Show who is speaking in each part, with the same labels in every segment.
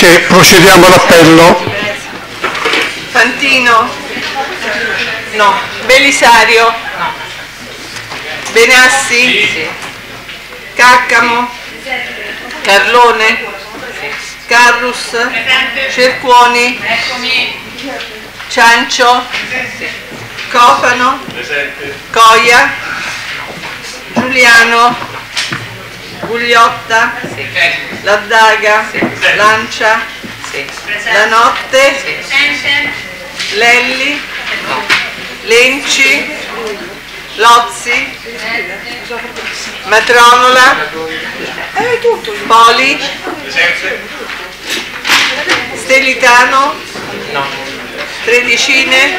Speaker 1: che procediamo all'appello.
Speaker 2: Fantino? No. Belisario? Benassi? Caccamo? Carlone? Carrus? Cercuoni? Ciancio? Cofano? Coia? Giuliano? Gugliotta? Laddaga? Lancia? La notte? Lelli? Lenci? Lozzi? Matronola? Poli? Stelitano? Tredicine?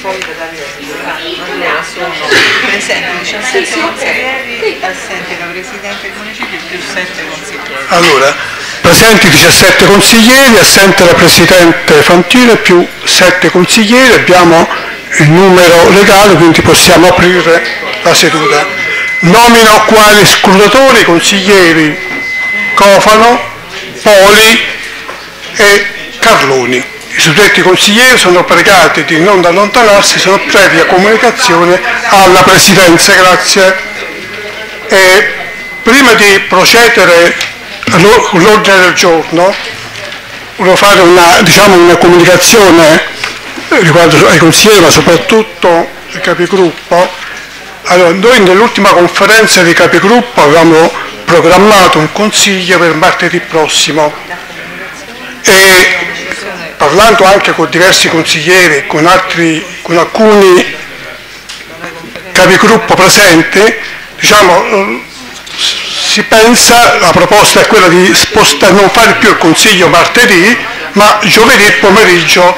Speaker 1: Elisati,
Speaker 2: E Vi- Vitrotti? Presenti 17 consiglieri, assente la Presidente del Municipio più 7 consiglieri.
Speaker 1: Allora, presenti 17 consiglieri, assente la Presidente Fantino più 7 consiglieri, abbiamo il numero legale, quindi possiamo aprire la seduta. Nomino quali scrutatori i consiglieri Cofano, Poli e Carloni. I suddetti consiglieri sono pregati di non allontanarsi, sono previa comunicazione alla Presidenza. Grazie. E prima di procedere all'o- all'ordine del giorno, volevo fare una, diciamo, una comunicazione riguardo ai consiglieri, ma soprattutto ai capigruppo. Allora, noi nell'ultima conferenza di capigruppo avevamo programmato un consiglio per martedì prossimo e parlando anche con diversi consiglieri, con, altri, con alcuni capigruppo presenti, diciamo, si pensa, la proposta è quella di spostare, non fare più il consiglio martedì, ma giovedì pomeriggio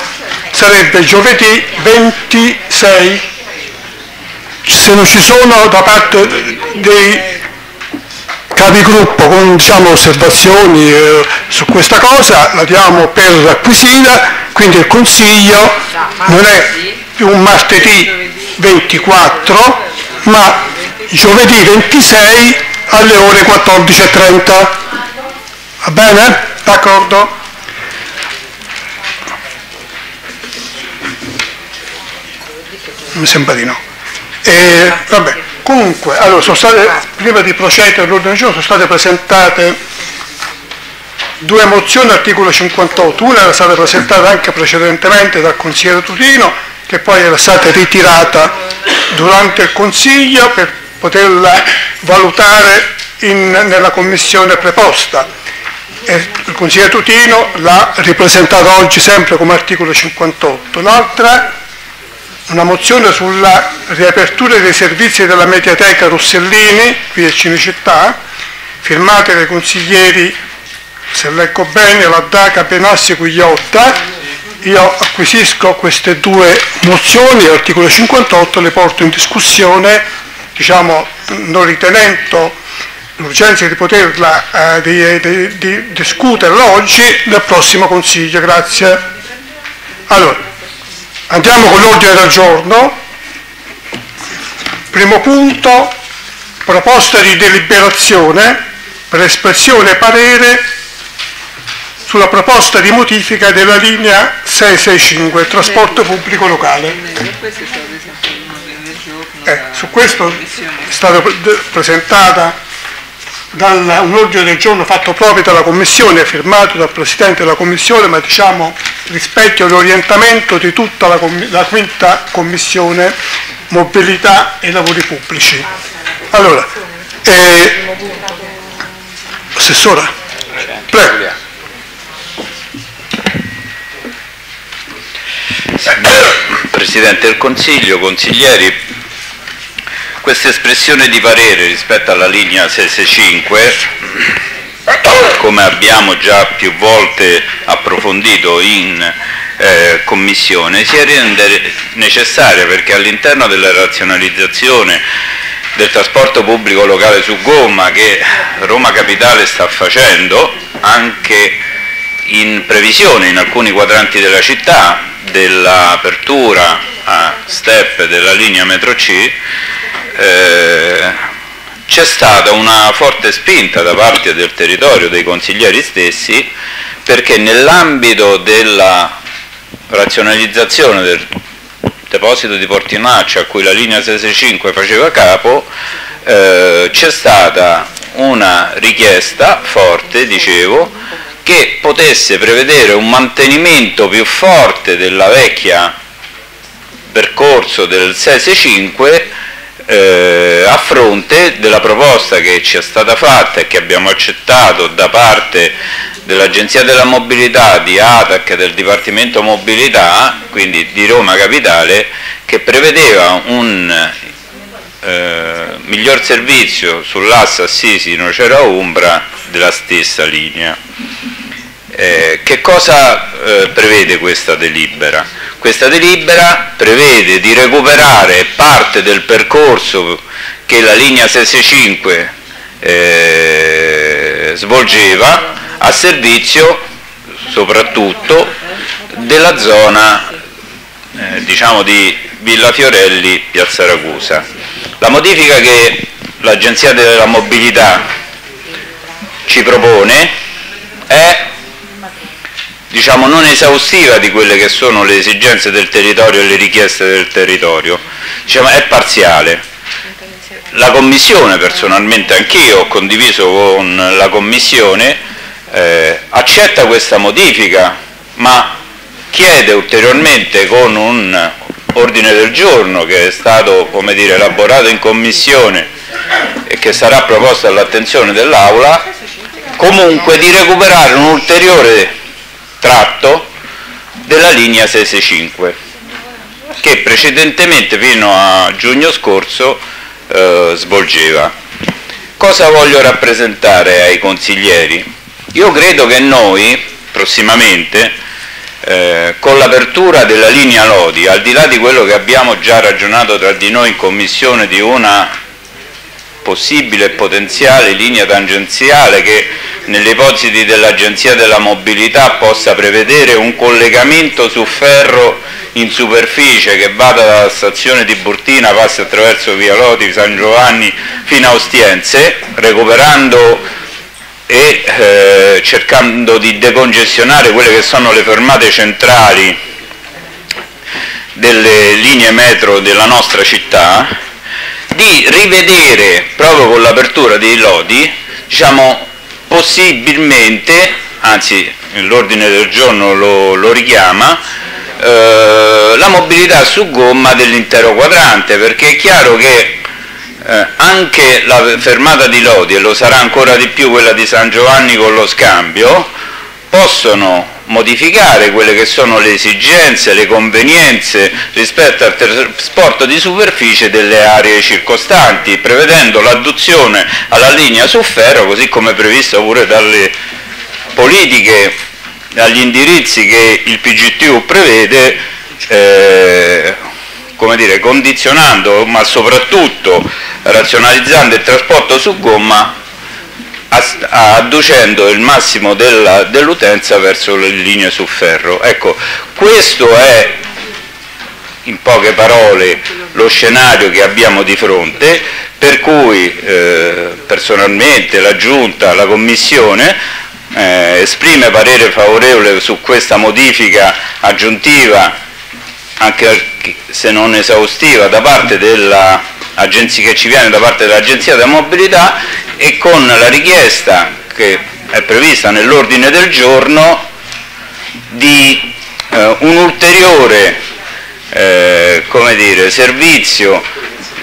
Speaker 1: sarebbe giovedì 26. Se non ci sono da parte dei capigruppo con diciamo, osservazioni eh, su questa cosa, la diamo per acquisita, quindi il consiglio non è più un martedì 24, ma giovedì 26 alle ore 14.30. Va bene? D'accordo? Mi sembra di no. E, vabbè, comunque, allora, sono state, prima di procedere all'ordine del giorno sono state presentate due mozioni articolo 58, una era stata presentata anche precedentemente dal consigliere Tutino, che poi era stata ritirata durante il consiglio per poterla valutare in- nella commissione preposta. E il consigliere Tutino l'ha ripresentata oggi sempre come articolo 58. L'altra una mozione sulla riapertura dei servizi della mediateca Rossellini, qui a Cinecittà, firmate dai consiglieri, se leggo bene, Laddaca, Benassi e Gugliotta. Io acquisisco queste due mozioni, l'articolo 58, le porto in discussione, diciamo, non ritenendo l'urgenza di poterla eh, di, di- di discuterla oggi nel prossimo consiglio. Grazie. Allora, Andiamo con l'ordine del giorno. Primo punto, proposta di deliberazione per espressione parere sulla proposta di modifica della linea 665, trasporto pubblico locale. Eh, su questo è stata pre- presentata dal, un ordine del giorno fatto proprio dalla Commissione, firmato dal Presidente della Commissione, ma diciamo rispecchia l'orientamento di tutta la, la quinta Commissione Mobilità e Lavori Pubblici. Allora, eh, Assessora, prego.
Speaker 3: Presidente del Consiglio, consiglieri, questa espressione di parere rispetto alla linea 665, come abbiamo già più volte approfondito in eh, Commissione, si rende necessaria perché all'interno della razionalizzazione del trasporto pubblico locale su gomma che Roma Capitale sta facendo anche in previsione in alcuni quadranti della città dell'apertura a step della linea metro C eh, c'è stata una forte spinta da parte del territorio, dei consiglieri stessi, perché nell'ambito della razionalizzazione del deposito di Portinaccia a cui la linea 665 faceva capo, eh, c'è stata una richiesta forte, dicevo, che potesse prevedere un mantenimento più forte della vecchia percorso del 665 eh, a fronte della proposta che ci è stata fatta e che abbiamo accettato da parte dell'Agenzia della Mobilità, di ATAC, del Dipartimento Mobilità, quindi di Roma Capitale, che prevedeva un eh, miglior servizio sull'asse Assisi-Nocera Umbra della stessa linea. Eh, che cosa eh, prevede questa delibera? Questa delibera prevede di recuperare parte del percorso che la linea 665 eh, svolgeva a servizio soprattutto della zona eh, diciamo di Villa Fiorelli, Piazza Ragusa. La modifica che l'Agenzia della Mobilità ci propone diciamo, non esaustiva di quelle che sono le esigenze del territorio e le richieste del territorio, diciamo, è parziale. La Commissione, personalmente anch'io ho condiviso con la Commissione, eh, accetta questa modifica, ma chiede ulteriormente con un ordine del giorno che è stato dire, elaborato in Commissione e che sarà proposto all'attenzione dell'Aula, comunque di recuperare un ulteriore tratto della linea 665 che precedentemente fino a giugno scorso eh, svolgeva. Cosa voglio rappresentare ai consiglieri? Io credo che noi prossimamente eh, con l'apertura della linea Lodi, al di là di quello che abbiamo già ragionato tra di noi in commissione di una possibile e potenziale linea tangenziale che nelle ipotesi dell'Agenzia della Mobilità possa prevedere un collegamento su ferro in superficie che vada dalla stazione di Burtina, passi attraverso Via Loti, San Giovanni fino a Ostiense, recuperando e eh, cercando di decongestionare quelle che sono le fermate centrali delle linee metro della nostra città, di rivedere proprio con l'apertura dei lodi diciamo, possibilmente, anzi l'ordine del giorno lo, lo richiama, eh, la mobilità su gomma dell'intero quadrante, perché è chiaro che eh, anche la fermata di Lodi, e lo sarà ancora di più quella di San Giovanni con lo scambio, possono modificare quelle che sono le esigenze, le convenienze rispetto al trasporto di superficie delle aree circostanti, prevedendo l'adduzione alla linea su ferro, così come previsto pure dalle politiche, dagli indirizzi che il PGTU prevede, eh, come dire, condizionando, ma soprattutto razionalizzando il trasporto su gomma adducendo il massimo dell'utenza verso le linee su ferro. Ecco, questo è in poche parole lo scenario che abbiamo di fronte, per cui eh, personalmente la Giunta, la Commissione eh, esprime parere favorevole su questa modifica aggiuntiva, anche se non esaustiva, da parte della che ci viene da parte dell'Agenzia della Mobilità e con la richiesta che è prevista nell'ordine del giorno di eh, un ulteriore eh, dire, servizio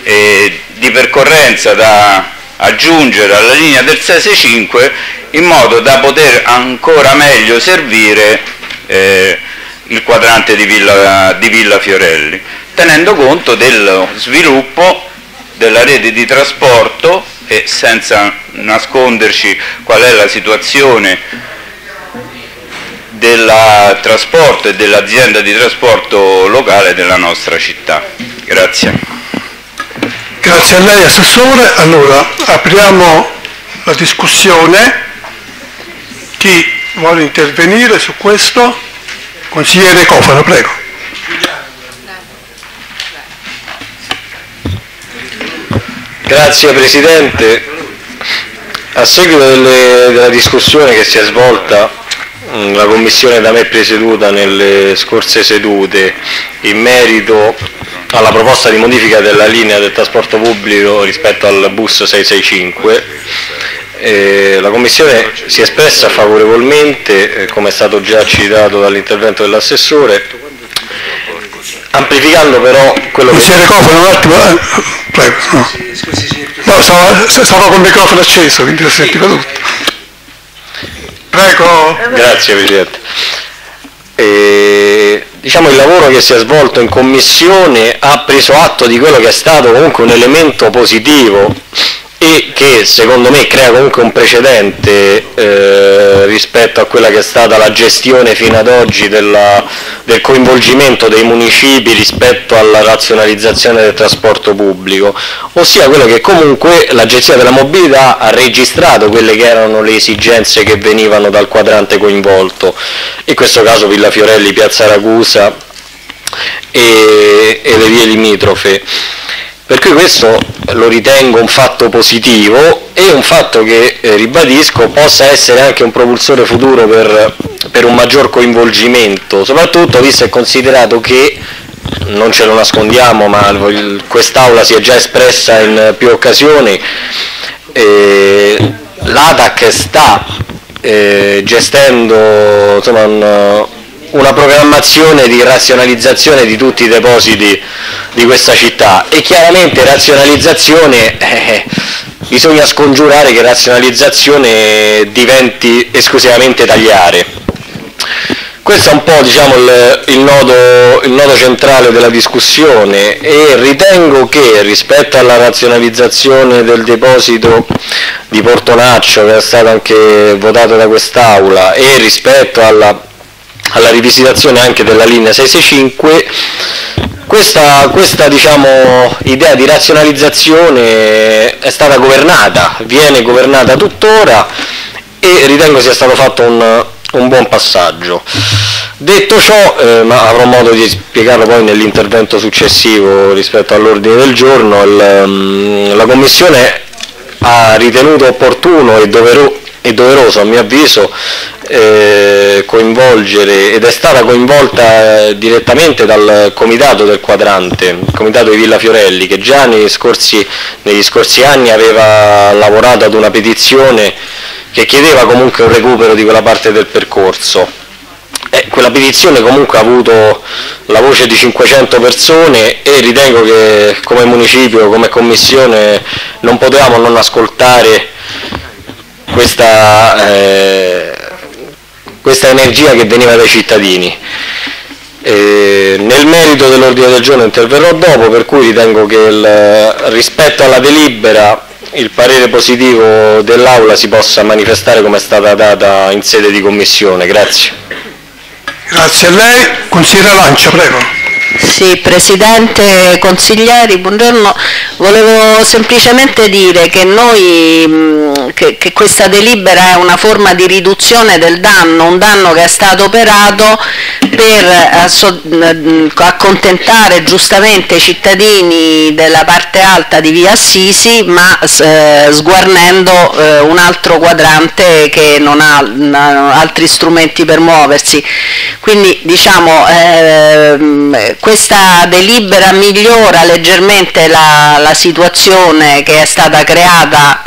Speaker 3: eh, di percorrenza da aggiungere alla linea del 665 in modo da poter ancora meglio servire eh, il quadrante di Villa, di Villa Fiorelli, tenendo conto del sviluppo della rete di trasporto e senza nasconderci qual è la situazione del trasporto e dell'azienda di trasporto locale della nostra città. Grazie.
Speaker 1: Grazie. A lei Assessore. Allora, apriamo la discussione. Chi vuole intervenire su questo? Consigliere Cofano, prego.
Speaker 4: Grazie Presidente. A seguito delle, della discussione che si è svolta mm, la Commissione da me presieduta nelle scorse sedute in merito alla proposta di modifica della linea del trasporto pubblico rispetto al bus 665, eh, la Commissione si è espressa favorevolmente, eh, come è stato già citato dall'intervento dell'assessore, amplificando però quello che...
Speaker 1: Consigliere Cofano, un attimo, eh, prego. No. No, stava, stava con il microfono acceso, quindi lo sentiva tutto. Prego.
Speaker 4: Grazie Presidente. E, diciamo, il lavoro che si è svolto in Commissione ha preso atto di quello che è stato comunque un elemento positivo e che secondo me crea comunque un precedente eh, rispetto a quella che è stata la gestione fino ad oggi della, del coinvolgimento dei municipi rispetto alla razionalizzazione del trasporto pubblico, ossia quello che comunque l'Agenzia della Mobilità ha registrato quelle che erano le esigenze che venivano dal quadrante coinvolto, in questo caso Villa Fiorelli, Piazza Ragusa e, e le vie limitrofe. Per cui questo lo ritengo un fatto positivo e un fatto che, eh, ribadisco, possa essere anche un propulsore futuro per, per un maggior coinvolgimento, soprattutto visto e considerato che, non ce lo nascondiamo, ma quest'Aula si è già espressa in più occasioni, eh, l'ATAC sta eh, gestendo insomma, un, una programmazione di razionalizzazione di tutti i depositi di questa città e chiaramente razionalizzazione eh, bisogna scongiurare che razionalizzazione diventi esclusivamente tagliare. Questo è un po' diciamo, il, il, nodo, il, nodo, centrale della discussione e ritengo che rispetto alla razionalizzazione del deposito di Portonaccio che è stato anche votato da quest'Aula e rispetto alla alla rivisitazione anche della linea 665, questa, questa diciamo, idea di razionalizzazione è stata governata, viene governata tuttora e ritengo sia stato fatto un, un buon passaggio. Detto ciò, eh, ma avrò modo di spiegarlo poi nell'intervento successivo rispetto all'ordine del giorno, il, um, la Commissione ha ritenuto opportuno e doveroso e doveroso a mio avviso eh, coinvolgere ed è stata coinvolta eh, direttamente dal comitato del quadrante, il comitato di Villa Fiorelli che già negli scorsi, negli scorsi anni aveva lavorato ad una petizione che chiedeva comunque un recupero di quella parte del percorso. Eh, quella petizione comunque ha avuto la voce di 500 persone e ritengo che come municipio, come commissione non potevamo non ascoltare questa, eh, questa energia che veniva dai cittadini. Eh, nel merito dell'ordine del giorno interverrò dopo, per cui ritengo che il, rispetto alla delibera il parere positivo dell'Aula si possa manifestare come è stata data in sede di Commissione. Grazie.
Speaker 1: Grazie a lei. Consigliere Lancia, prego.
Speaker 5: Sì, Presidente, consiglieri, buongiorno. Volevo semplicemente dire che, noi, che, che, questa delibera è una forma di riduzione del danno, un danno che è stato operato per accontentare giustamente i cittadini della parte alta di via Assisi, ma eh, sguarnendo eh, un altro quadrante che non ha altri strumenti per muoversi. Quindi diciamo eh, questa delibera migliora leggermente la, la situazione che è stata creata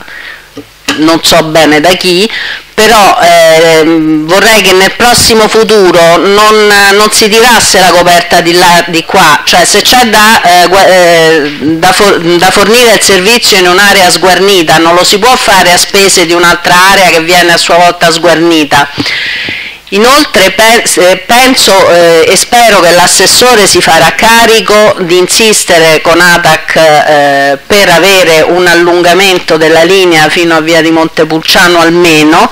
Speaker 5: non so bene da chi, però eh, vorrei che nel prossimo futuro non, non, si tirasse la coperta di, là, di qua, cioè se c'è da, eh, eh, da, for, da, fornire il servizio in un'area sguarnita non lo si può fare a spese di un'altra area che viene a sua volta sguarnita. Inoltre penso eh, e spero che l'assessore si farà carico di insistere con ATAC eh, per avere un allungamento della linea fino a via di Montepulciano almeno.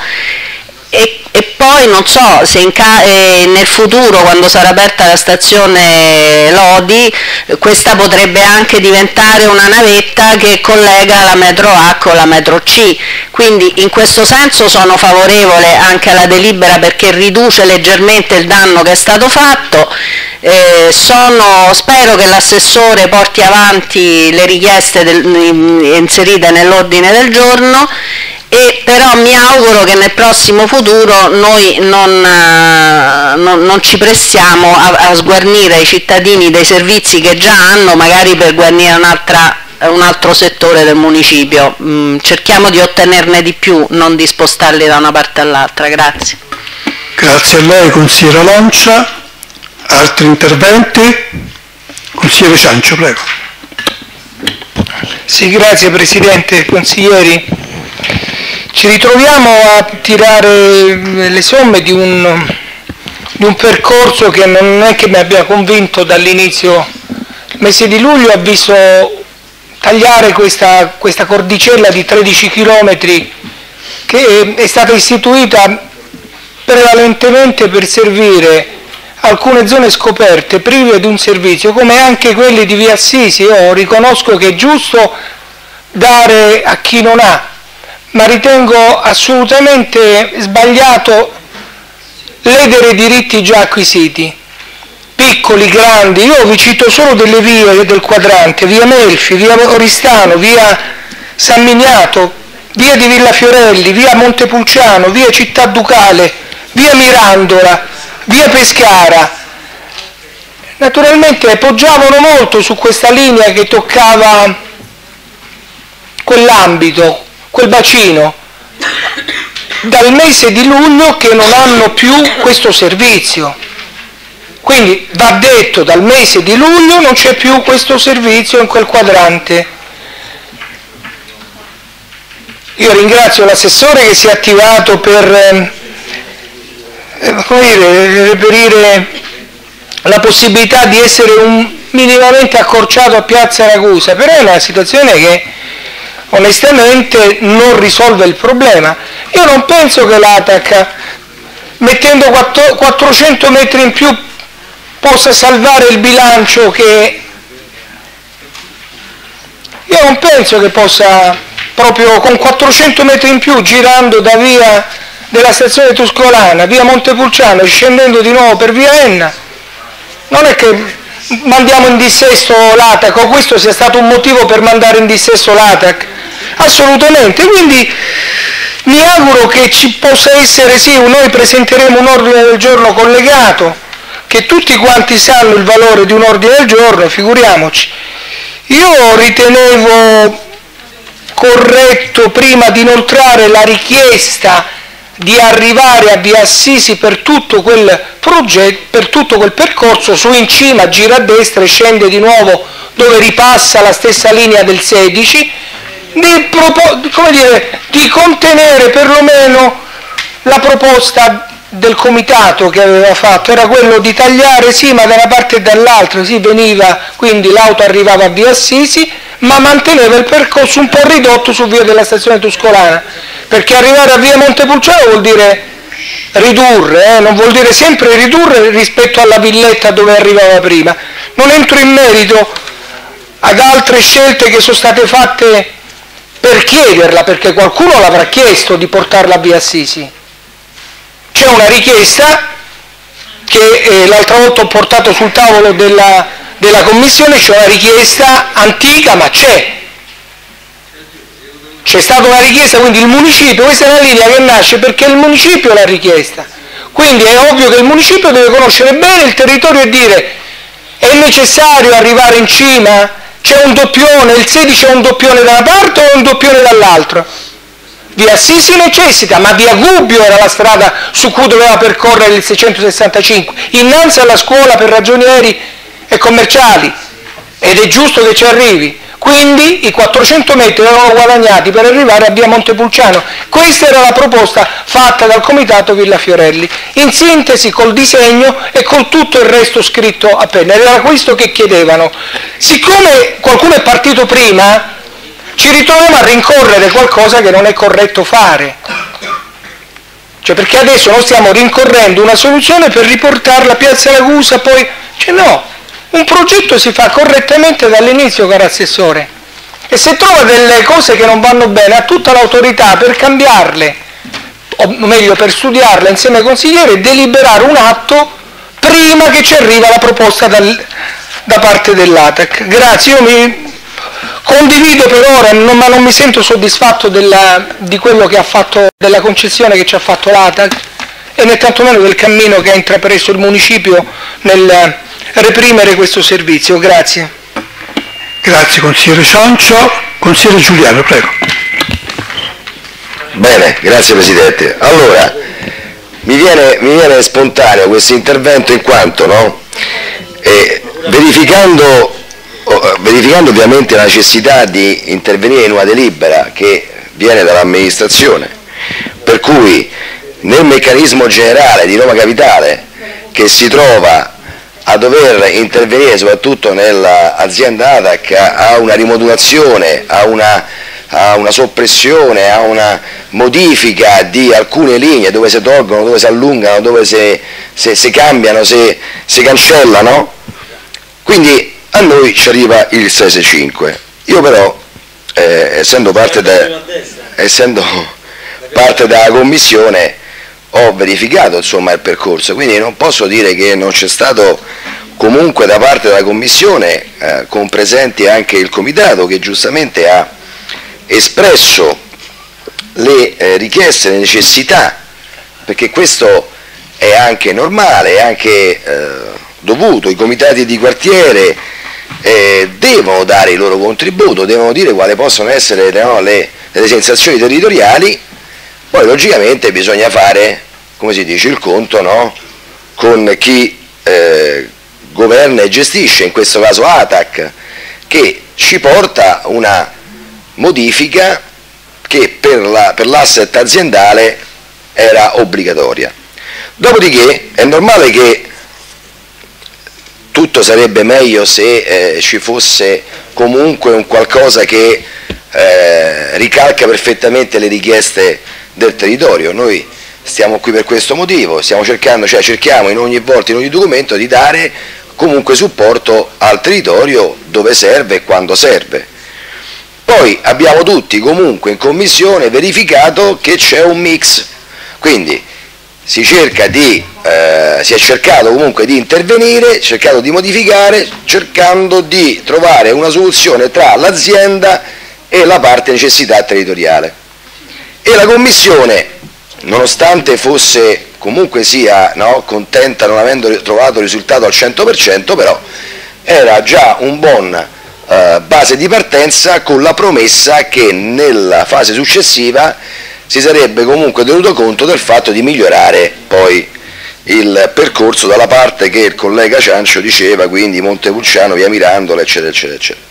Speaker 5: E, e, poi non so se eh, nel futuro quando sarà aperta la stazione Lodi questa potrebbe anche diventare una navetta che collega la metro A con la metro C. Quindi in questo senso sono favorevole anche alla delibera perché riduce leggermente il danno che è stato fatto. Eh, sono, spero che l'assessore porti avanti le richieste del, inserite nell'ordine del giorno e però mi auguro che nel prossimo futuro noi non, eh, non, non ci prestiamo a, a, sguarnire ai cittadini dei servizi che già hanno magari per guarnire un altro settore del municipio. Mm, cerchiamo di ottenerne di più, non di spostarli da una parte all'altra. Grazie.
Speaker 1: Grazie a lei, consigliere Lancia. Altri interventi? Consigliere Ciancio, prego.
Speaker 6: Sì, grazie Presidente, consiglieri. Ci ritroviamo a tirare le somme di un, di un percorso che non è che mi abbia convinto dall'inizio. Il mese di luglio ha visto tagliare questa, questa cordicella di 13 km che è stata istituita prevalentemente per servire alcune zone scoperte prive di un servizio, come anche quelli di via Assisi. Io riconosco che è giusto dare a chi non ha, ma ritengo assolutamente sbagliato ledere i diritti già acquisiti, piccoli, grandi. Io vi cito solo delle vie del quadrante, via Melfi, via Oristano, via San Miniato, via di Villa Fiorelli, via Montepulciano, via Città Ducale, via Mirandola, via Pescara. Naturalmente poggiavano molto su questa linea che toccava quell'ambito, quel bacino, dal mese di luglio che non hanno più questo servizio. Quindi va detto, dal mese di luglio non c'è più questo servizio in quel quadrante. Io ringrazio l'assessore che si è attivato per ehm, eh, come dire, reperire la possibilità di essere un, minimamente accorciato a Piazza Ragusa, però è una situazione che onestamente non risolve il problema. Io non penso che l'ATAC, mettendo 400 metri in più, possa salvare il bilancio che... Io non penso che possa, proprio con 400 metri in più, girando da via della stazione tuscolana, via Montepulciano, scendendo di nuovo per via Enna, non è che mandiamo in dissesto l'ATAC o questo sia stato un motivo per mandare in dissesto l'ATAC, assolutamente, quindi mi auguro che ci possa essere, sì, noi presenteremo un ordine del giorno collegato, che tutti quanti sanno il valore di un ordine del giorno, figuriamoci. Io ritenevo corretto prima di inoltrare la richiesta di arrivare a Via Assisi per tutto quel progetto, per tutto quel percorso, su in cima gira a destra e scende di nuovo dove ripassa la stessa linea del 16, di, dire, di contenere perlomeno la proposta del comitato che aveva fatto, era quello di tagliare sì ma da una parte e dall'altra, sì veniva, quindi l'auto arrivava a Via Assisi, ma manteneva il percorso un po' ridotto su via della stazione Tuscolana perché arrivare a via Montepulciano vuol dire ridurre, eh? non vuol dire sempre ridurre rispetto alla villetta dove arrivava prima. Non entro in merito ad altre scelte che sono state fatte per chiederla, perché qualcuno l'avrà chiesto di portarla via Assisi. C'è una richiesta che eh, l'altra volta ho portato sul tavolo della, della Commissione, c'è una richiesta antica ma c'è, c'è stata una richiesta, quindi il municipio, questa è una linea che nasce perché il municipio l'ha richiesta. Quindi è ovvio che il municipio deve conoscere bene il territorio e dire è necessario arrivare in cima, c'è un doppione, il 16 è un doppione da una parte o un doppione dall'altra. Via Assisi necessita, ma via Gubbio era la strada su cui doveva percorrere il 665, innanzi alla scuola per ragionieri e commerciali, ed è giusto che ci arrivi. Quindi i 400 metri erano guadagnati per arrivare a via Montepulciano. Questa era la proposta fatta dal comitato Villa Fiorelli, in sintesi col disegno e con tutto il resto scritto appena. Era questo che chiedevano. Siccome qualcuno è partito prima, ci ritroviamo a rincorrere qualcosa che non è corretto fare. Cioè perché adesso noi stiamo rincorrendo una soluzione per riportarla a Piazza Ragusa, poi... Cioè no, un progetto si fa correttamente dall'inizio, caro assessore. E se trova delle cose che non vanno bene, ha tutta l'autorità per cambiarle, o meglio per studiarle insieme ai consiglieri e deliberare un atto prima che ci arriva la proposta dal, da parte dell'ATAC. Grazie, io mi condivido per ora, non, ma non mi sento soddisfatto della, di quello che ha fatto, della concessione che ci ha fatto l'ATAC e né tantomeno del cammino che ha intrapreso il municipio nel reprimere questo servizio. Grazie.
Speaker 1: Grazie consigliere Sancio. Consigliere Giuliano, prego.
Speaker 7: Bene, grazie Presidente. Allora, mi viene, mi viene spontaneo questo intervento in quanto, no? eh, verificando, oh, verificando ovviamente la necessità di intervenire in una delibera che viene dall'amministrazione, per cui nel meccanismo generale di Roma Capitale che si trova a dover intervenire soprattutto nell'azienda ATAC a una rimodulazione, a una, a una, soppressione, a una modifica di alcune linee dove si tolgono, dove si allungano, dove si, cambiano, si, si cancellano. Quindi a noi ci arriva il 665. Io però, eh, essendo parte, de, essendo parte della commissione, ho verificato insomma, il percorso, quindi non posso dire che non c'è stato comunque da parte della Commissione, eh, con presenti anche il Comitato che giustamente ha espresso le eh, richieste, le necessità, perché questo è anche normale, è anche eh, dovuto, i comitati di quartiere eh, devono dare il loro contributo, devono dire quali possono essere no, le, le sensazioni territoriali poi logicamente bisogna fare, come si dice, il conto no? con chi eh, governa e gestisce, in questo caso ATAC, che ci porta una modifica che per l'asset la, aziendale era obbligatoria. Dopodiché è normale che tutto sarebbe meglio se eh, ci fosse comunque un qualcosa che eh, ricalca perfettamente le richieste del territorio. Noi stiamo qui per questo motivo, stiamo cercando, cioè cerchiamo in ogni volta, in ogni documento di dare comunque supporto al territorio dove serve e quando serve. Poi abbiamo tutti comunque in commissione verificato che c'è un mix, quindi si, di, eh, si è cercato comunque di intervenire, cercato di modificare, cercando di trovare una soluzione tra l'azienda e la parte necessità territoriale e la Commissione, nonostante fosse comunque sia no, contenta non avendo trovato risultato al 100%, però era già un buon eh, base di partenza con la promessa che nella fase successiva si sarebbe comunque tenuto conto del fatto di migliorare poi il percorso dalla parte che il collega Ciancio diceva, quindi Montepulciano, via Mirandola, eccetera, eccetera, eccetera.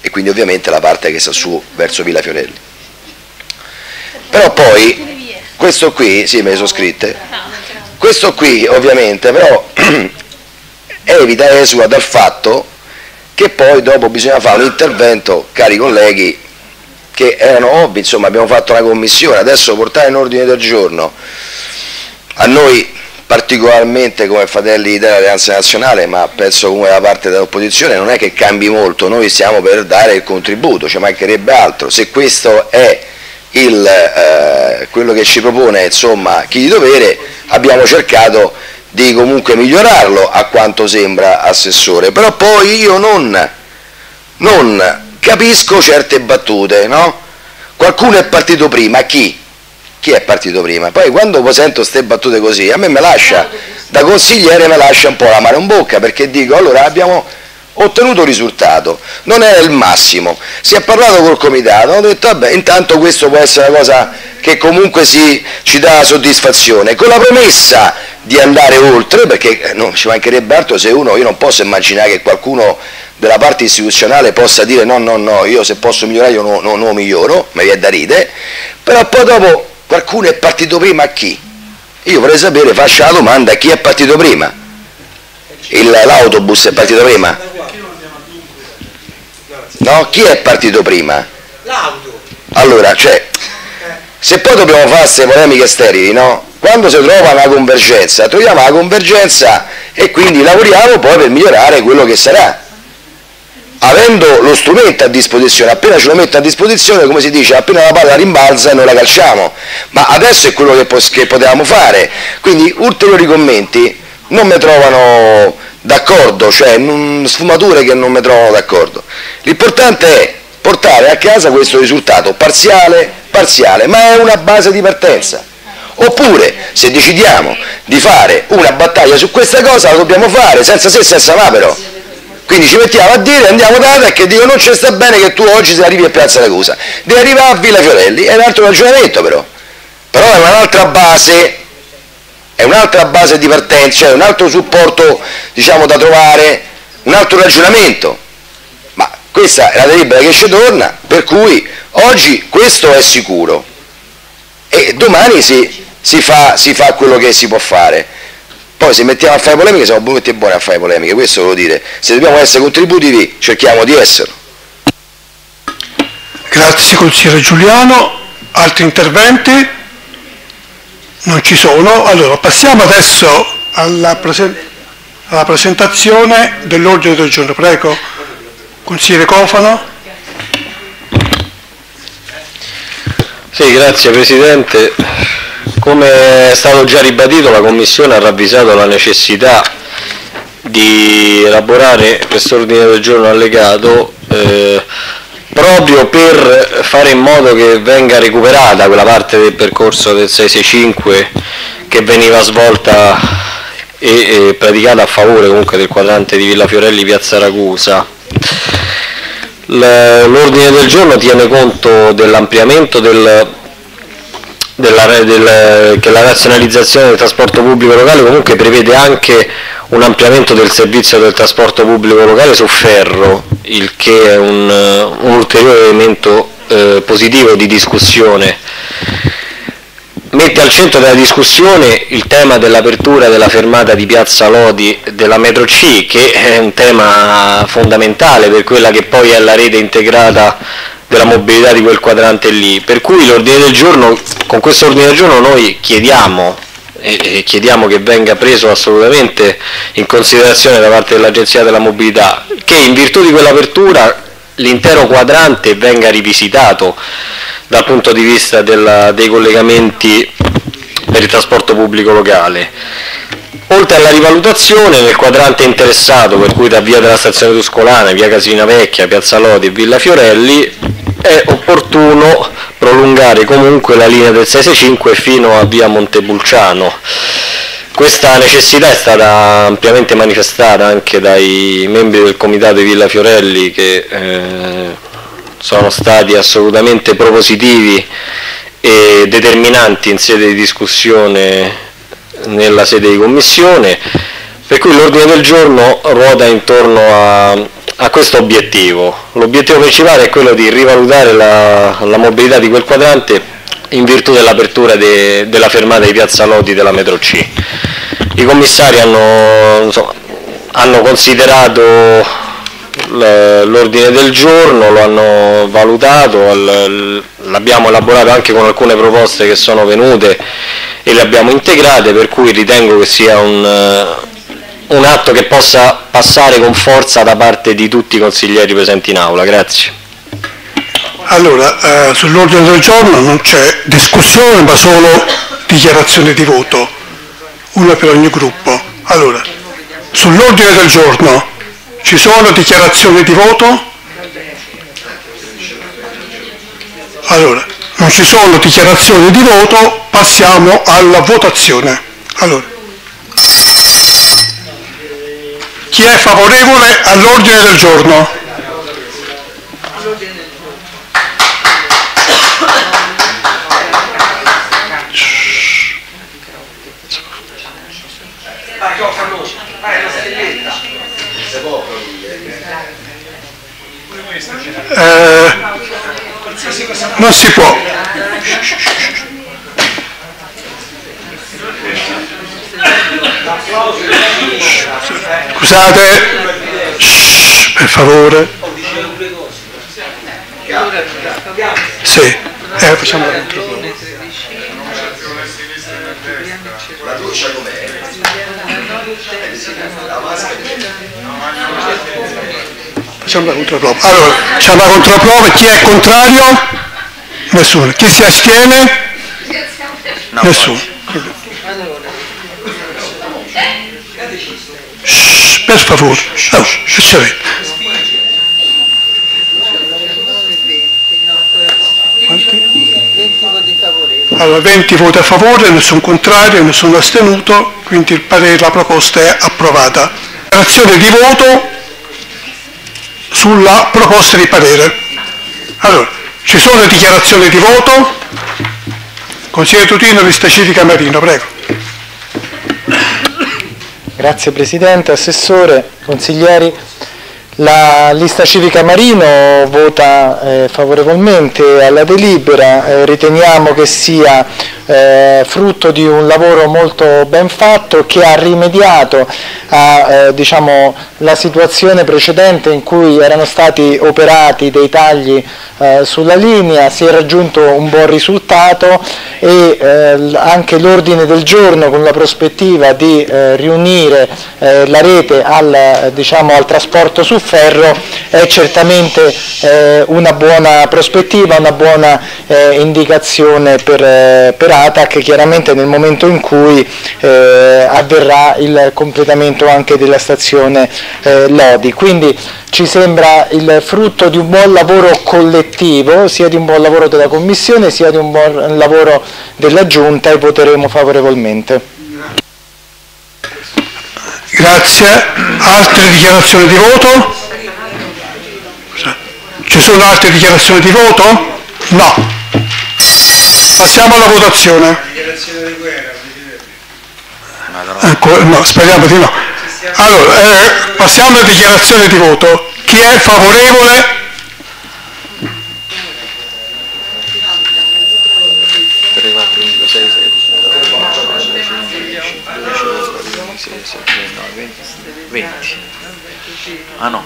Speaker 7: E quindi ovviamente la parte che sta su verso Villa Fiorelli. Però poi, questo qui, sì me le sono scritte, questo qui ovviamente però evita esula dal fatto che poi dopo bisogna fare un intervento, cari colleghi, che erano ovvi, insomma abbiamo fatto una commissione, adesso portare in ordine del giorno a noi particolarmente come Fratelli d'Italia Alleanza Nazionale, ma penso come da parte dell'opposizione, non è che cambi molto, noi stiamo per dare il contributo, ci mancherebbe altro, se questo è il, eh, quello che ci propone insomma, chi di dovere, abbiamo cercato di comunque migliorarlo a quanto sembra assessore, però poi io non, non capisco certe battute, no? Qualcuno è partito prima, chi? Chi è partito prima? Poi quando sento queste battute così, a me me lascia, da consigliere me lascia un po' la mano in bocca, perché dico, allora abbiamo ottenuto risultato, non è il massimo, si è parlato col comitato, hanno detto vabbè intanto questo può essere una cosa che comunque si, ci dà soddisfazione, con la promessa di andare oltre, perché eh, non ci mancherebbe altro se uno, io non posso immaginare che qualcuno della parte istituzionale possa dire no, no, no, io se posso migliorare io non no, no, miglioro, mi viene da ridere, però poi dopo qualcuno è partito prima a chi? Io vorrei sapere, faccia la domanda, chi è partito prima? L'autobus è partito prima? No? Chi è partito prima?
Speaker 6: L'auto.
Speaker 7: Allora, cioè, se poi dobbiamo fare queste polemiche sterili, no? quando si trova una convergenza, troviamo la convergenza e quindi lavoriamo poi per migliorare quello che sarà. Avendo lo strumento a disposizione, appena ce lo metto a disposizione, come si dice, appena la palla rimbalza e noi la calciamo. Ma adesso è quello che, che potevamo fare. Quindi ulteriori commenti non mi trovano d'accordo, cioè non, sfumature che non mi trovano d'accordo. L'importante è portare a casa questo risultato parziale, parziale, ma è una base di partenza. Oppure, se decidiamo di fare una battaglia su questa cosa, la dobbiamo fare senza se senza ma però. Quindi ci mettiamo a dire, andiamo da te che dico non ci sta bene che tu oggi se arrivi a Piazza Ragusa, devi arrivare a Villa Fiorelli, è un altro ragionamento però. Però è un'altra base, è un'altra base di partenza, cioè un altro supporto diciamo, da trovare, un altro ragionamento. Ma questa è la delibera che ci torna, per cui oggi questo è sicuro e domani si, si, fa, si fa quello che si può fare. Poi se mettiamo a fare polemiche siamo buoni buoni a fare polemiche, questo volevo dire. Se dobbiamo essere contributivi cerchiamo di esserlo.
Speaker 1: Grazie consigliere Giuliano. Altri interventi? Non ci sono. Allora passiamo adesso alla, presen alla presentazione dell'ordine del giorno. Prego, consigliere Cofano.
Speaker 4: Sì, grazie Presidente. Come è stato già ribadito, la Commissione ha ravvisato la necessità di elaborare quest'ordine del giorno allegato eh, proprio per fare in modo che venga recuperata quella parte del percorso del 665 che veniva svolta e, e praticata a favore comunque del quadrante di Villa Fiorelli Piazza Ragusa. L'ordine del giorno tiene conto dell'ampliamento del, della, del, che la razionalizzazione del trasporto pubblico locale comunque prevede anche un ampliamento del servizio del trasporto pubblico locale su ferro, il che è un, un ulteriore elemento eh, positivo di discussione. Mette al centro della discussione il tema dell'apertura della fermata di Piazza Lodi della metro C, che è un tema fondamentale per quella che poi è la rete integrata della mobilità di quel quadrante lì. Per cui l'ordine del giorno, con questo ordine del giorno noi chiediamo e chiediamo che venga preso assolutamente in considerazione da parte dell'Agenzia della Mobilità che in virtù di quell'apertura l'intero quadrante venga rivisitato dal punto di vista della, dei collegamenti per il trasporto pubblico locale. Oltre alla rivalutazione nel quadrante interessato, per cui da via della stazione Tuscolana, via Casina Vecchia, Piazza Lodi e Villa Fiorelli, è opportuno prolungare comunque la linea del 665 fino a via Montepulciano. Questa necessità è stata ampiamente manifestata anche dai membri del comitato di Villa Fiorelli che eh, sono stati assolutamente propositivi e determinanti in sede di discussione nella sede di commissione, per cui l'ordine del giorno ruota intorno a, a questo obiettivo. L'obiettivo principale è quello di rivalutare la, la mobilità di quel quadrante in virtù dell'apertura de, della fermata di Piazza Lodi della metro C. I commissari hanno, insomma, hanno considerato l'ordine del giorno, lo hanno valutato, l'abbiamo elaborato anche con alcune proposte che sono venute e le abbiamo integrate, per cui ritengo che sia un, un atto che possa passare con forza da parte di tutti i consiglieri presenti in aula. Grazie.
Speaker 1: Allora, eh, sull'ordine del giorno non c'è discussione ma solo dichiarazione di voto, una per ogni gruppo. Allora, sull'ordine del giorno ci sono dichiarazioni di voto? Allora, non ci sono dichiarazioni di voto, passiamo alla votazione. Allora, chi è favorevole all'ordine del giorno? Eh, non si può. Scusate, Shhh, per favore. Sì, eh, facciamo la controprova. Doccia com'è? Facciamo la controprova. Allora, facciamo la controprova, chi è contrario? Nessuno. Chi si astiene? Nessuno. Per favore. Oh, che Allora, 20 voti a favore, nessun contrario, nessun astenuto, quindi il parere, la proposta è approvata. Dichiarazione di voto sulla proposta di parere. Allora, ci sono dichiarazioni di voto? Consigliere Tutino, lista civica Marino, prego.
Speaker 8: Grazie Presidente, Assessore, consiglieri. La lista civica Marino vota eh, favorevolmente alla delibera, eh, riteniamo che sia eh, frutto di un lavoro molto ben fatto che ha rimediato alla eh, diciamo, situazione precedente in cui erano stati operati dei tagli eh, sulla linea, si è raggiunto un buon risultato e eh, anche l'ordine del giorno con la prospettiva di riunire la rete al, diciamo, al, trasporto su ferro è certamente una buona prospettiva, una buona indicazione per, per ATAC chiaramente nel momento in cui eh, avverrà il completamento anche della stazione eh, Lodi. Quindi ci sembra il frutto di un buon lavoro collettivo, sia di un buon lavoro della Commissione sia di un buon lavoro della Giunta e voteremo favorevolmente.
Speaker 1: Grazie. Altre dichiarazioni di voto? Ci sono altre dichiarazioni di voto? No. Passiamo alla votazione. Ecco, no, speriamo di no. Allora, eh, passiamo alla dichiarazione di voto. Chi è favorevole?
Speaker 3: Ah no,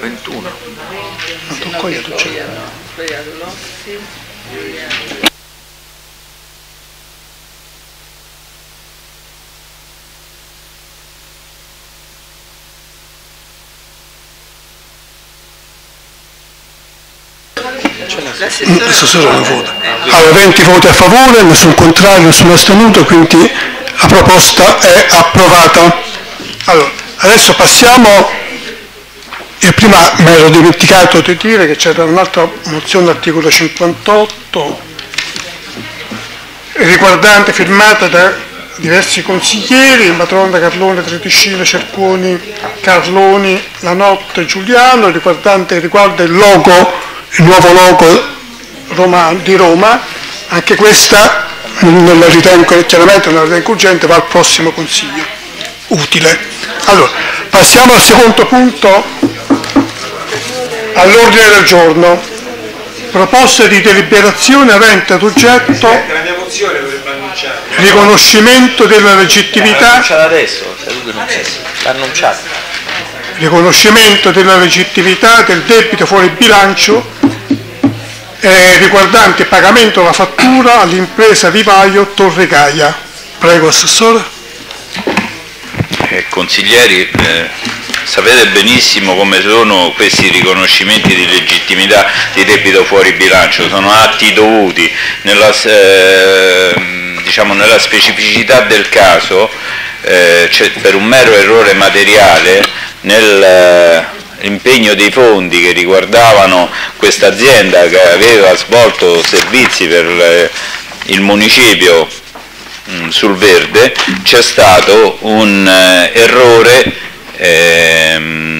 Speaker 3: 21.
Speaker 1: Non tocco io, tu c'è. L'assessore non vota. Allora 20 voti a favore, nessun contrario, nessun astenuto, quindi la proposta è approvata. Allora, adesso passiamo e prima mi ero dimenticato di dire che c'era un'altra mozione articolo 58 riguardante firmata da diversi consiglieri, Matronda, Carlone, Treticino, Cerconi, Carloni, La Notte, Giuliano, riguardante, riguarda il logo, il nuovo logo Roma, di Roma, anche questa non la ritengo chiaramente non la ritengo urgente, va al prossimo consiglio, utile. Allora, passiamo al secondo punto all'ordine del giorno. Proposta di deliberazione avente ad oggetto riconoscimento della legittimità riconoscimento della legittimità del debito fuori bilancio eh, riguardante pagamento della fattura all'impresa vivaio Torre Gaia. Prego Assessore.
Speaker 3: Eh, consiglieri, eh, sapete benissimo come sono questi riconoscimenti di legittimità di debito fuori bilancio, sono atti dovuti nella, eh, diciamo, nella specificità del caso eh, per un mero errore materiale nell'impegno eh, dei fondi che riguardavano questa azienda che aveva svolto servizi per eh, il municipio mh, sul verde c'è stato un eh, errore ehm,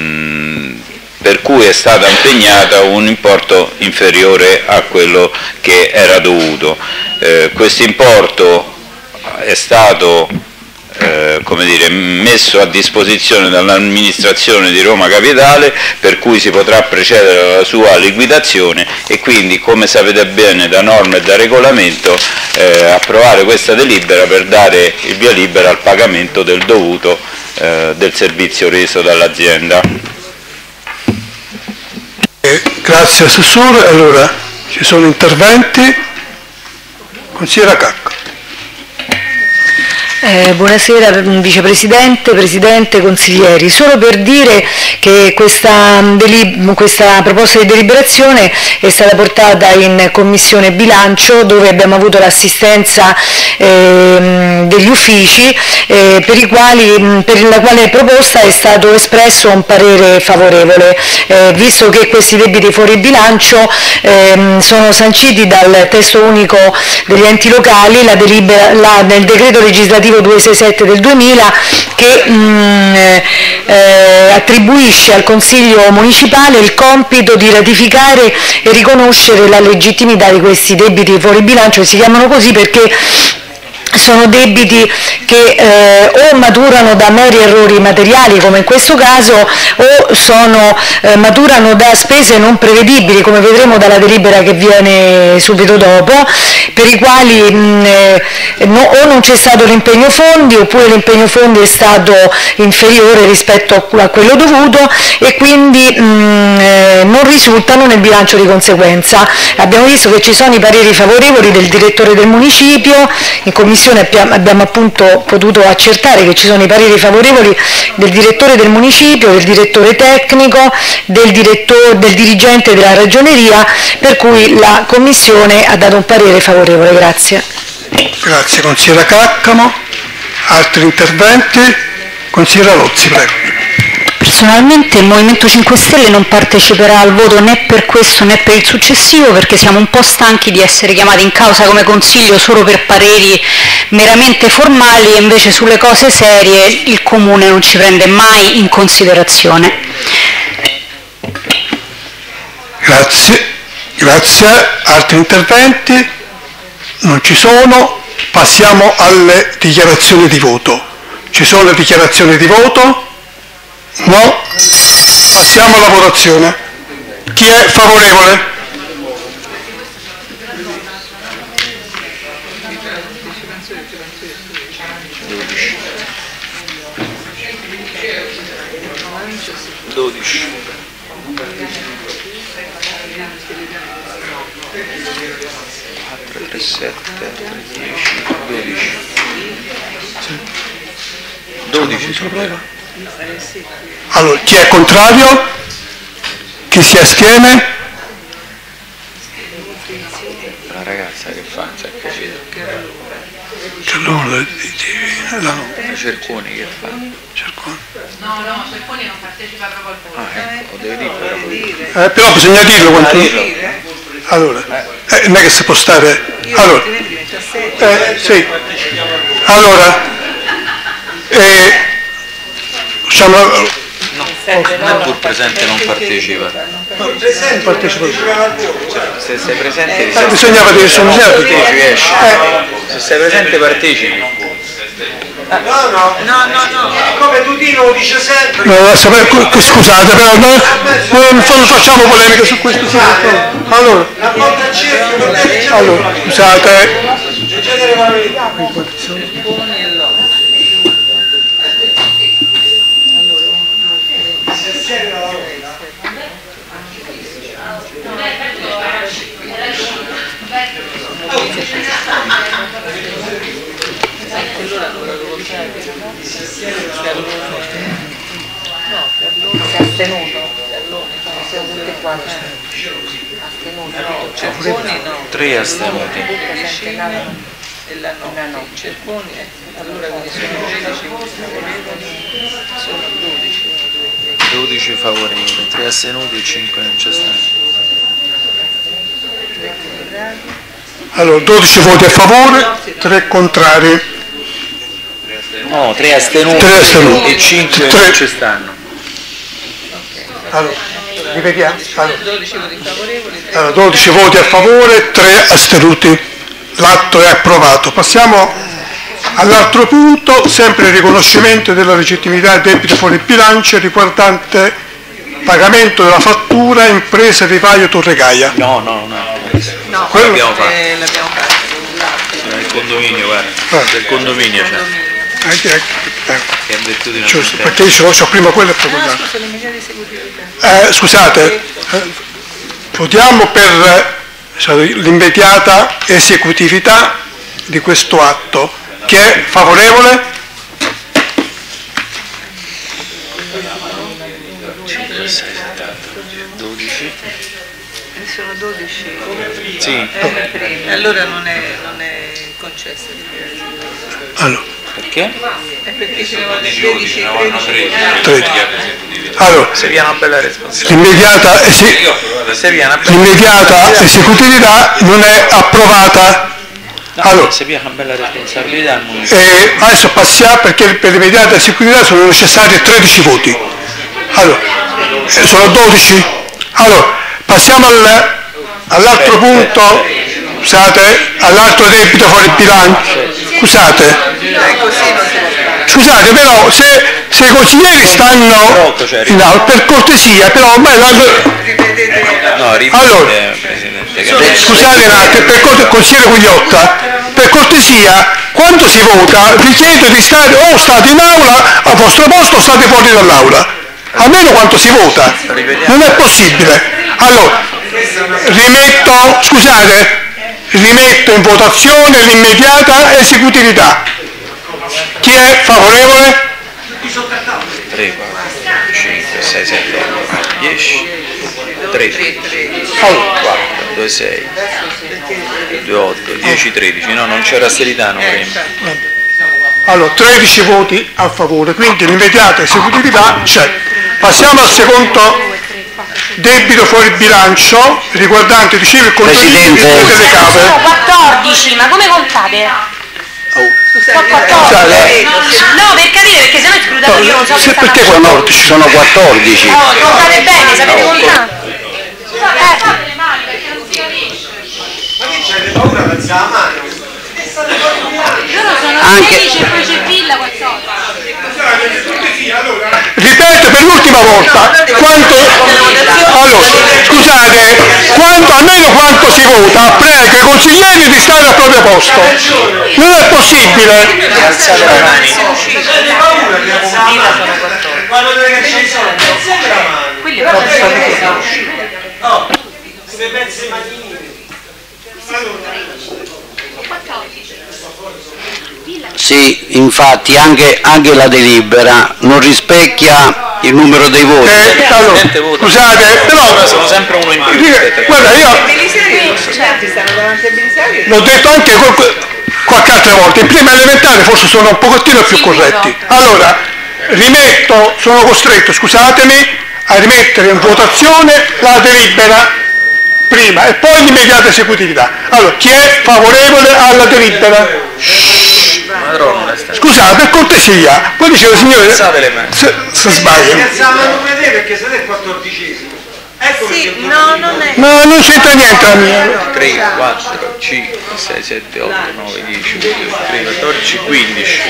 Speaker 3: per cui è stato impegnato un importo inferiore a quello che era dovuto. Eh, questo importo è stato eh, come dire, messo a disposizione dall'amministrazione di Roma Capitale per cui si potrà precedere alla sua liquidazione e quindi come sapete bene da norma e da regolamento eh, approvare questa delibera per dare il via libera al pagamento del dovuto eh, del servizio reso dall'azienda.
Speaker 1: Eh, grazie Assessore, allora ci sono interventi. Consigliera Cacco.
Speaker 9: Eh, buonasera Vicepresidente, Presidente, consiglieri. Solo per dire che questa, questa, proposta di deliberazione è stata portata in Commissione Bilancio dove abbiamo avuto l'assistenza eh, degli uffici eh, per, quali, per, la quale proposta è stato espresso un parere favorevole, eh, visto che questi debiti fuori bilancio ehm, sono sanciti dal testo unico degli enti locali, la delibera, la, nel decreto legislativo direttivo 267 del 2000 che mh, mm, eh, attribuisce al Consiglio municipale il compito di ratificare e riconoscere la legittimità di questi debiti fuori bilancio, si chiamano così perché sono debiti che eh, o maturano da meri errori materiali come in questo caso o sono, eh, maturano da spese non prevedibili come vedremo dalla delibera che viene subito dopo per i quali mh, eh, no, o non c'è stato l'impegno fondi oppure l'impegno fondi è stato inferiore rispetto a quello dovuto e quindi mh, eh, non risultano nel bilancio di conseguenza. Abbiamo visto che ci sono i pareri favorevoli del direttore del municipio in commissione Commissione abbiamo appunto potuto accertare che ci sono i pareri favorevoli del direttore del municipio, del direttore tecnico, del, direttore, del dirigente della ragioneria, per cui la Commissione ha dato un parere favorevole. Grazie.
Speaker 1: Grazie, consigliera Caccamo. Altri interventi? Consigliera Lozzi, prego.
Speaker 10: Personalmente il Movimento 5 Stelle non parteciperà al voto né per questo né per il successivo perché siamo un po' stanchi di essere chiamati in causa come Consiglio solo per pareri meramente formali e invece sulle cose serie il Comune non ci prende mai in considerazione.
Speaker 1: Grazie, grazie. Altri interventi? Non ci sono. Passiamo alle dichiarazioni di voto. Ci sono dichiarazioni di voto? No? Passiamo alla votazione. Chi è favorevole?
Speaker 3: Dodici. Quattro, tre,
Speaker 1: Allora, chi è contrario? Chi si astiene?
Speaker 3: La ragazza che fa? Non si è capito.
Speaker 1: Carlone,
Speaker 3: la Cerconi che fa?
Speaker 1: Cerconi.
Speaker 11: No, no, Cerconi non partecipa proprio al voto.
Speaker 3: Ah, ecco, devi dire però.
Speaker 1: Eh, però bisogna dirlo quanto... Allora, eh, non è che si può stare... Allora, eh, sì. Allora, eh,
Speaker 3: no, non pur presente non partecipa.
Speaker 1: No, presente partecipa.
Speaker 3: Cioè, se sei presente
Speaker 1: eh, bisognava dire sono
Speaker 3: partecipi, esci. Eh. Se sei presente partecipi.
Speaker 6: No, no, no, no, no, come Tutino lo dice sempre.
Speaker 1: No, sapere, scusate, però no, non, facciamo polemica su questo. Sì, allora, allora, scusate.
Speaker 2: Astenuto, siamo tutti e quattro. Astenuto, Cerconi no.
Speaker 3: Tre astenuti.
Speaker 2: E la no. Cerconi, allora quindi sono 12 favorevoli, sono 12.
Speaker 3: 12 favorevoli, 3 astenuti e 5 non c'è stato.
Speaker 1: Allora, 12 voti a favore, 3 contrari.
Speaker 3: No, 3 astenuti, 3 astenuti. e 5 3. non ci stanno.
Speaker 1: Allora, ripetiamo. Allora. 12 voti favorevoli. Allora, 12 voti a favore, 3 astenuti. L'atto è approvato. Passiamo all'altro punto, sempre il riconoscimento della legittimità del debito fuori bilancio riguardante pagamento della fattura impresa Vivaio Torregaia.
Speaker 3: No, no, no.
Speaker 2: No, quello l'abbiamo fatto. Eh, l'abbiamo fatto.
Speaker 3: Nel condominio, guarda. Ah. Del condominio. Cioè.
Speaker 1: Ecco, ecco, ecco.
Speaker 3: Che virtù di
Speaker 1: Giusto, perché io ce l'ho prima quello e poi quello. Eh, scusate, eh, votiamo per eh, l'immediata esecutività di questo atto. Chi è favorevole?
Speaker 2: Sono 12.
Speaker 12: Sì.
Speaker 2: Eh, allora non è, non è concessa.
Speaker 1: Allora,
Speaker 12: Perché?
Speaker 2: È perché ce ne vanno 13 e 13.
Speaker 1: 13. Allora,
Speaker 12: Se vi è una bella responsabilità.
Speaker 1: l'immediata, esi-
Speaker 12: Se vi è una bella
Speaker 1: l'immediata esecutività non è approvata. Allora,
Speaker 12: se vi è una bella responsabilità al municipio.
Speaker 1: E adesso passiamo perché per l'immediata esecutività sono necessari 13 voti. Allora, eh, sono 12. Allora, passiamo al- all'altro punto, scusate, all'altro debito fuori bilancio. Scusate, scusate però se, se i consiglieri stanno in aula, per cortesia, però ormai
Speaker 12: No, ripete,
Speaker 1: Allora,
Speaker 12: che-
Speaker 1: Scusate un attimo, per corte- consigliere Gugliotta, per cortesia, quando si vota vi chiedo di stare o state in aula al vostro posto o state fuori dall'aula. Almeno quando si vota. Non è possibile. Allora, rimetto, scusate, rimetto in votazione l'immediata esecutività. Chi è favorevole?
Speaker 12: 3, 4, 5, 6, 7, 8, 10, 13, 4, 2, 6, 2, 8, 10, 13. No, non c'era Steritano prima.
Speaker 1: Allora, 13 voti a favore, quindi l'immediata esecutività c'è. Passiamo al secondo debito fuori bilancio riguardante dicevo il condominio
Speaker 13: Presidente.
Speaker 1: delle
Speaker 13: Sono
Speaker 1: case.
Speaker 13: 14, ma come contate? Sono 14. No, per capire, perché sennò escludete io non so che
Speaker 1: perché
Speaker 13: sta
Speaker 1: 14?
Speaker 4: Sono 14.
Speaker 13: No, contate bene, sapete contare. Loro sono
Speaker 1: Anche-
Speaker 13: 16 e poi c'è Villa 14.
Speaker 1: Ripeto per l'ultima volta, quanto, allora, scusate, quanto, almeno quanto si vota, prego i consiglieri di stare al proprio posto. Non è possibile.
Speaker 13: Quelli
Speaker 14: Sì, infatti anche, anche la delibera non rispecchia il numero dei voti.
Speaker 1: Eh, allora, scusate, però
Speaker 12: sono sempre uno in più.
Speaker 1: Guarda, io
Speaker 2: Belisario.
Speaker 1: l'ho detto anche qual- qualche altra volta, in prima elementare forse sono un pochettino più corretti. Allora, rimetto, sono costretto, scusatemi, a rimettere in votazione la delibera prima e poi l'immediata esecutività. Allora, chi è favorevole alla delibera?
Speaker 12: Madonna, sta-
Speaker 1: Scusate, per cortesia, poi diceva signore, se, se sbaglio.
Speaker 15: Perché è il quattordicesimo. Ecco perché
Speaker 2: No, non è.
Speaker 1: No, non c'entra niente la mia.
Speaker 12: 3, 4, 5, 6, 7, 8, 9, 10, 11, 13, 14, 15.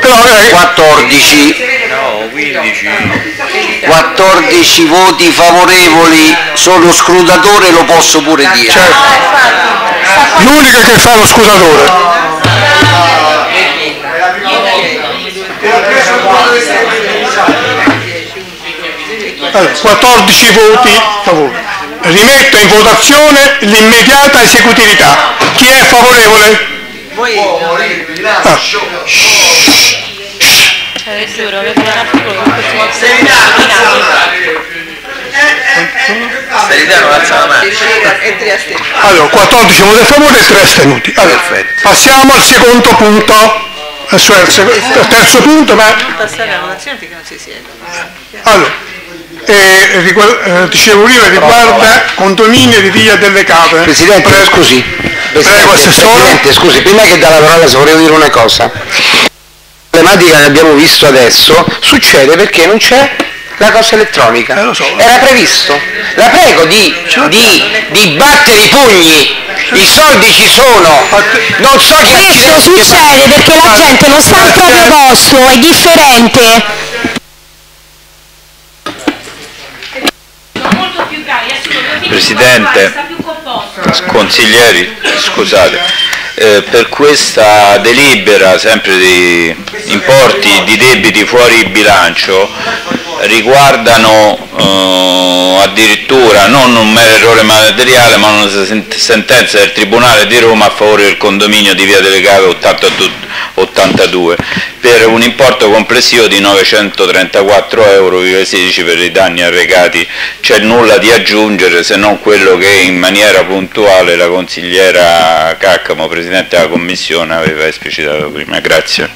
Speaker 1: Però, eh,
Speaker 14: 14,
Speaker 12: No, 15.
Speaker 14: 14 voti favorevoli, sono scrutatore, lo posso pure dire.
Speaker 1: L'unica che fa lo scusatore. Allora, 14 voti favore. Rimetto in votazione l'immediata esecutività. Chi è favorevole? Ah.
Speaker 13: Eh, giuro, un articolo con
Speaker 2: astenuti.
Speaker 1: Allora, 14 voti a favore e 3 astenuti. Allora, passiamo al secondo punto. Adesso è il sec- il terzo punto, ma. Allora, eh, rigu- eh, dicevo prima, riguarda condominio di Via delle Cave.
Speaker 4: Presidente,
Speaker 1: Prego.
Speaker 4: scusi.
Speaker 1: Prego.
Speaker 4: Presidente, scusi, prima che dà la parola se volevo dire una cosa. La problematica che abbiamo visto adesso succede perché non c'è la cosa elettronica. Era previsto. La prego di, di, di battere i pugni. I soldi ci sono. Non so che
Speaker 13: Questo succede perché la gente non sta al proprio posto, è differente.
Speaker 3: Presidente, consiglieri, scusate, eh, per questa delibera sempre di importi di debiti fuori bilancio riguardano eh, addirittura non un mero errore materiale ma una sen- sentenza del Tribunale di Roma a favore del condominio di via Delegata 82 per un importo complessivo di 934 euro, 16 per i danni arrecati. C'è nulla di aggiungere se non quello che in maniera puntuale la consigliera Caccamo, Presidente della Commissione, aveva esplicitato prima. Grazie.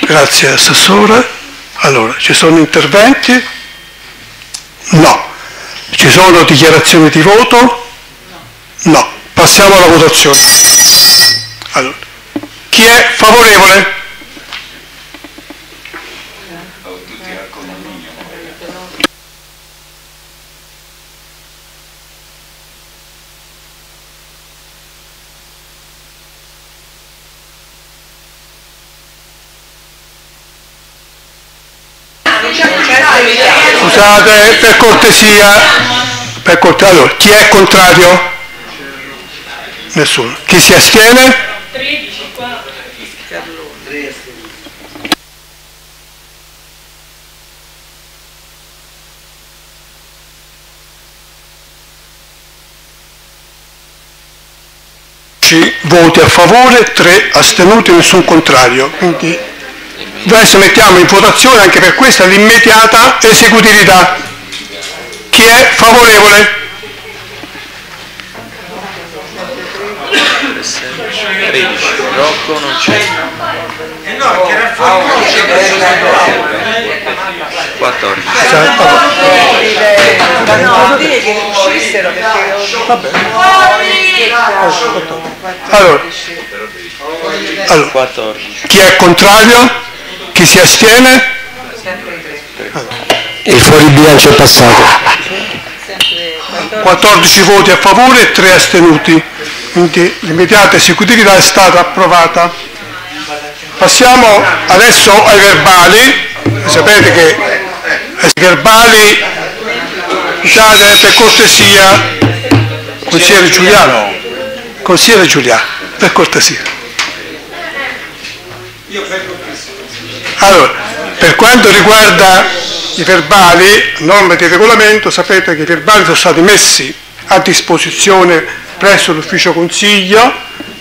Speaker 1: Grazie Assessore. Allora, ci sono interventi? No. Ci sono dichiarazioni di voto? No. Passiamo alla votazione. Allora, chi è favorevole? Scusate, per cortesia, per cortesia, chi è contrario? Nessuno. Chi si astiene? voti a favore, 3 astenuti, nessun contrario. Quindi adesso mettiamo in votazione anche per questa l'immediata esecutività. Chi è favorevole?
Speaker 12: 13, Rocco non c'è.
Speaker 15: Eh no, perché era fuori
Speaker 12: 14.
Speaker 2: No, dire che uscissero perché
Speaker 1: Allora, allora,
Speaker 12: 14.
Speaker 1: chi è contrario? Chi si astiene?
Speaker 4: Il fuori bilancio è passato.
Speaker 1: 14 voti a favore e 3 astenuti. Quindi l'immediata esecutività è stata approvata. Passiamo adesso ai verbali. Sapete che ai verbali diciate per cortesia consigliere Giuliano consigliere Giuliano per cortesia allora per quanto riguarda i verbali norme di regolamento sapete che i verbali sono stati messi a disposizione presso l'ufficio consiglio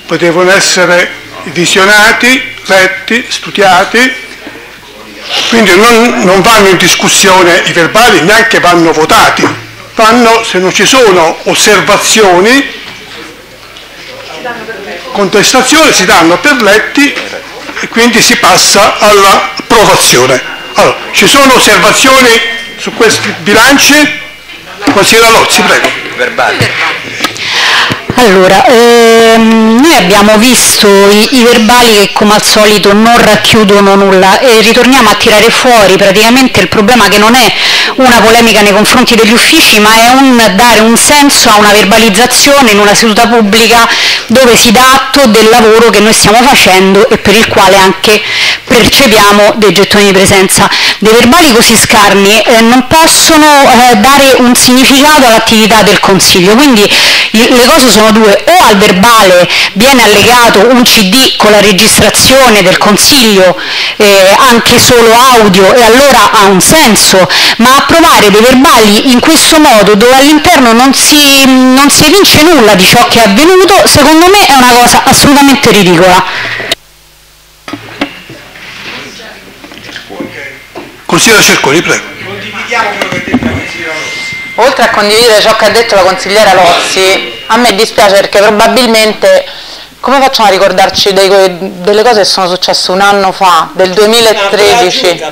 Speaker 1: potevano essere visionati letti studiati. Quindi non, non, vanno in discussione i verbali, neanche vanno votati, vanno, se non ci sono osservazioni, contestazioni, si danno per letti e quindi si passa all'approvazione. Allora, ci sono osservazioni su questi bilanci? Consigliere Lozzi, prego.
Speaker 12: Verbali.
Speaker 10: Allora, ehm, noi abbiamo visto i, i, verbali che come al solito non racchiudono nulla e ritorniamo a tirare fuori praticamente il problema che non è una polemica nei confronti degli uffici ma è un dare un senso a una verbalizzazione in una seduta pubblica dove si dà atto del lavoro che noi stiamo facendo e per il quale anche percepiamo dei gettoni di presenza. Dei verbali così scarni eh, non possono eh, dare un significato all'attività del Consiglio, quindi le cose sono due, o al verbale viene allegato un CD con la registrazione del Consiglio, eh, anche solo audio, e allora ha un senso, ma approvare dei verbali in questo modo, dove all'interno non si, non si evince nulla di ciò che è avvenuto, secondo me è una cosa assolutamente ridicola.
Speaker 1: Consigliere Cerconi, prego.
Speaker 15: Condividiamo quello che ha detto la consigliera Rossi.
Speaker 13: Oltre a condividere ciò che ha detto la consigliera Lozzi, a me dispiace perché probabilmente come facciamo a ricordarci dei, delle cose che sono successe un anno fa, del 2013?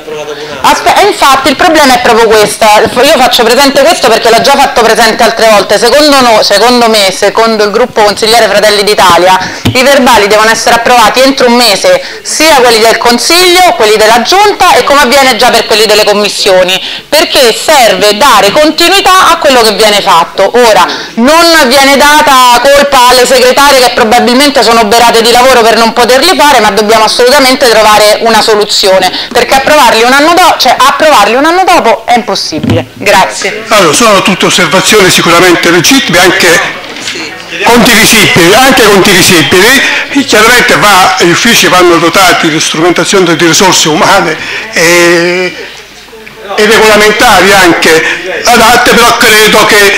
Speaker 13: Aspe- infatti il problema è proprio questo, io faccio presente questo perché l'ho già fatto presente altre volte, secondo, no, secondo me, secondo il gruppo consigliere Fratelli d'Italia, i verbali devono essere approvati entro un mese, sia quelli del Consiglio, quelli della Giunta e come avviene già per quelli delle commissioni, perché serve dare continuità a quello che viene fatto. Ora, non viene data colpa alle segretarie che probabilmente sono oberate di lavoro per non poterli fare, ma dobbiamo assolutamente trovare una soluzione, perché approvarli un anno dopo, cioè approvarli un anno dopo è impossibile. Grazie.
Speaker 1: Allora, sono tutte osservazioni sicuramente legittime, anche condivisibili, anche condivisibili, chiaramente va, gli uffici vanno dotati di strumentazione di risorse umane e e regolamentari anche adatte, però credo che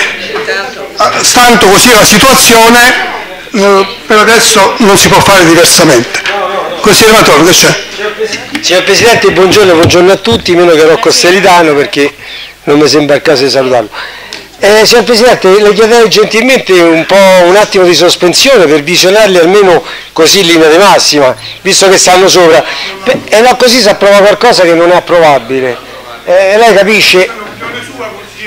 Speaker 1: stando così la situazione per adesso non si può fare diversamente. Consigliere Matrone, che c'è?
Speaker 16: Signor Presidente, buongiorno, buongiorno a tutti, meno che Rocco Stellitano perché non mi sembra il caso di salutarlo. Eh, signor Presidente, le chiederei gentilmente un, un attimo di sospensione per visionarli almeno così in linea di massima, visto che stanno sopra. E no, così si approva qualcosa che non è approvabile. Eh, lei capisce?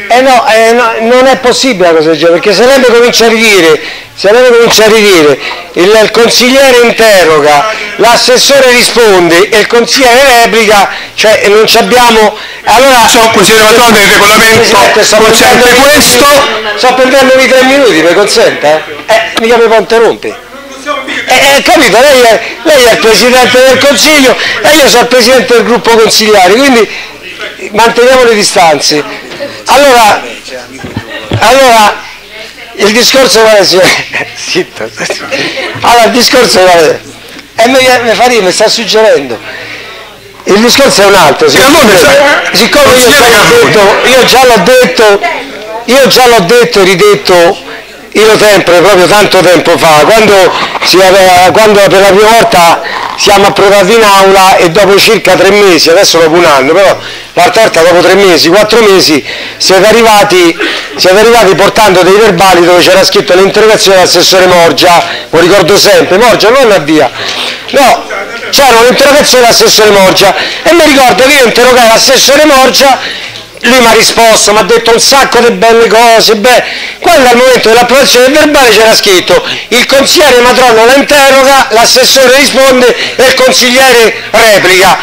Speaker 16: Eh no, eh no, non è possibile una cosa del genere, perché se lei mi comincia a ridire, se lei mi comincia a ridire, il, il consigliere interroga, l'assessore risponde e il consigliere replica, cioè non ci abbiamo... Allora,
Speaker 1: so, consigliere Matrone, il regolamento consente questo.
Speaker 16: Sto prendendomi tre minuti, mi consente? Eh, eh mi può interrompere. Eh, eh, capito, lei è, lei è il Presidente del Consiglio e io sono il Presidente del gruppo consigliare, quindi manteniamo le distanze. Allora, allora il discorso vale, Zitto. Allora, il discorso vale, e mi, mi fa dire, mi sta suggerendo. Il discorso è un altro, siccome, siccome io, già l'ho detto, io già l'ho detto, io già l'ho detto e ridetto io sempre, proprio tanto tempo fa, quando, si aveva, quando per la prima volta siamo approdati in aula e dopo circa tre mesi, adesso dopo un anno, però l'altra volta dopo tre mesi, quattro mesi, siete arrivati, siete arrivati portando dei verbali dove c'era scritto l'interrogazione dell'assessore Morgia, lo ricordo sempre, Morgia non la via, no, c'era un'interrogazione dell'assessore Morgia e mi ricordo che io interrogai l'assessore Morgia lui mi ha risposto, mi ha detto un sacco di belle cose, beh, quando al momento dell'approvazione del verbale c'era scritto il consigliere Matrono la interroga, l'assessore risponde e il consigliere replica.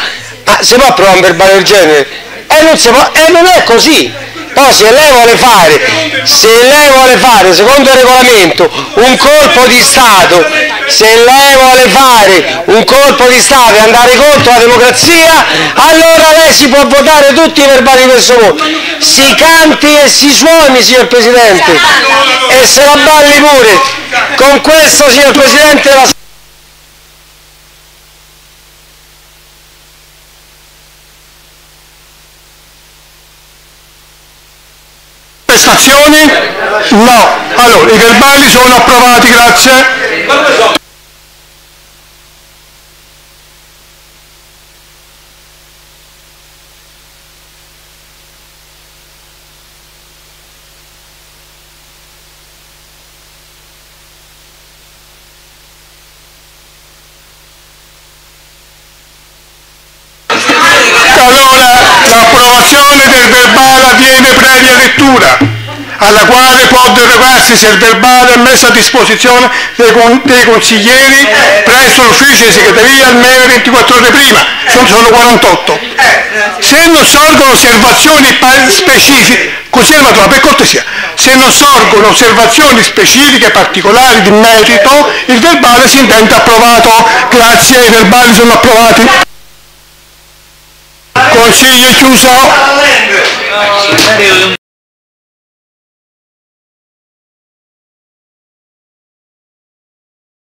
Speaker 16: Ma si può approvare un verbale del genere? E non, si può, e non è così. Poi se lei vuole fare, se lei vuole fare, secondo il regolamento, un colpo di Stato, se lei vuole fare un colpo di Stato e andare contro la democrazia, allora lei si può votare tutti i verbali di questo voto. Si canti e si suoni, signor Presidente, e se la balli pure. Con questo, signor Presidente, la
Speaker 1: Prestazioni? No. Allora, i verbali sono approvati, grazie. Allora, l'approvazione del verbale avviene previa lettura, alla quale può derogarsi se il verbale è messo a disposizione dei, con- dei consiglieri presso l'ufficio di segreteria almeno 24 ore prima, sono, sono 48. Se non sorgono osservazioni specifiche, consigliere Matrona, per cortesia, se non sorgono osservazioni specifiche particolari di merito, il verbale si intende approvato. Grazie, i verbali sono approvati. Consiglio chiuso.